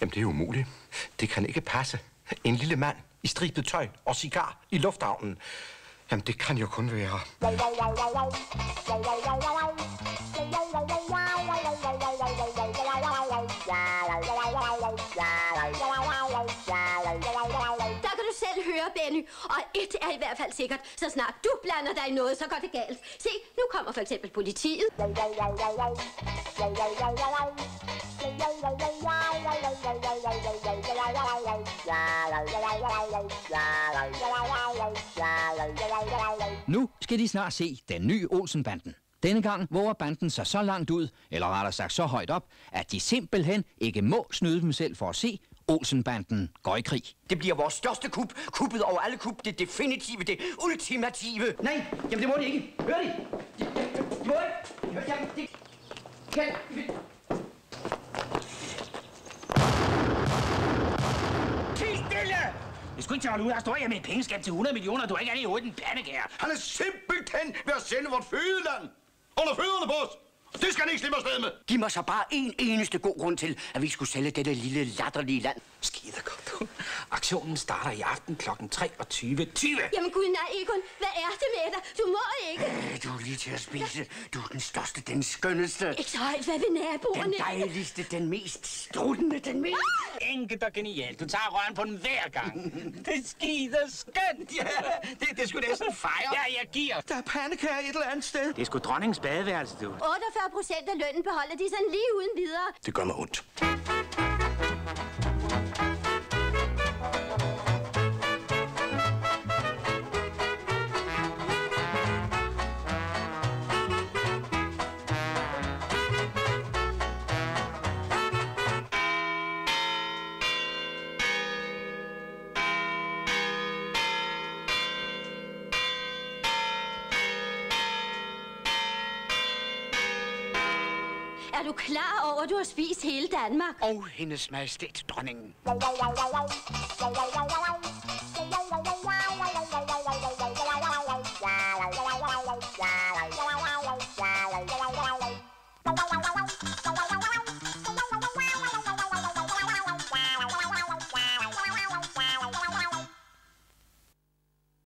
Jamen, det er umuligt. Det kan ikke passe. En lille mand i stribet tøj og cigar i lufthavnen. Jamen, det kan jo kun være... Der kan du selv høre, Benny. Og et er i hvert fald sikkert. Så snart du blander dig i noget, så går det galt. Se, nu kommer for eksempel politiet. Nu skal de snart se den nye Olsenbanden. Denne gang våger banden sig så langt ud, eller rettere sagt så højt op, at de simpelthen ikke må snyde dem selv for at se Olsenbanden går i krig. Det bliver vores største kup. Kuppet over alle kup. Det definitive, det ultimative. Nej, jamen det må de ikke. Hør de? De, de, de må ikke. Jamen, det kan... Skulle ikke holde ud. Her står jeg med en pengeskab til 100 millioner, du har ikke andet i hovedet end pandekær. Han er simpelthen ved at sende vort fødeland under fødderne på os. Det skal han ikke slippe afsted med. Giv mig så bare en eneste god grund til, at vi skulle sælge dette lille latterlige land. Skide godt. Aktionen starter i aften kl. 23.20. Jamen gud nej, Egon. Hvad er det med dig? Du må ikke. Øh, Du er lige til at spise. Du er den største, den skønneste. Ikke så højt. Hvad ved naboerne? Den dejligste, den mest struttende, den mest... Enkelt og genialt. Du tager røven på den hver gang. Det er skide skønt. Ja, det, det skulle næsten fejre. Ja, jeg giver. Der er pandekager et eller andet sted. Det er sgu dronningens badeværelse, du. 48 procent af lønnen beholder de sådan lige uden videre. Det gør mig ondt. Er du klar over, at du har spist hele Danmark? Og hendes majestæt, dronningen.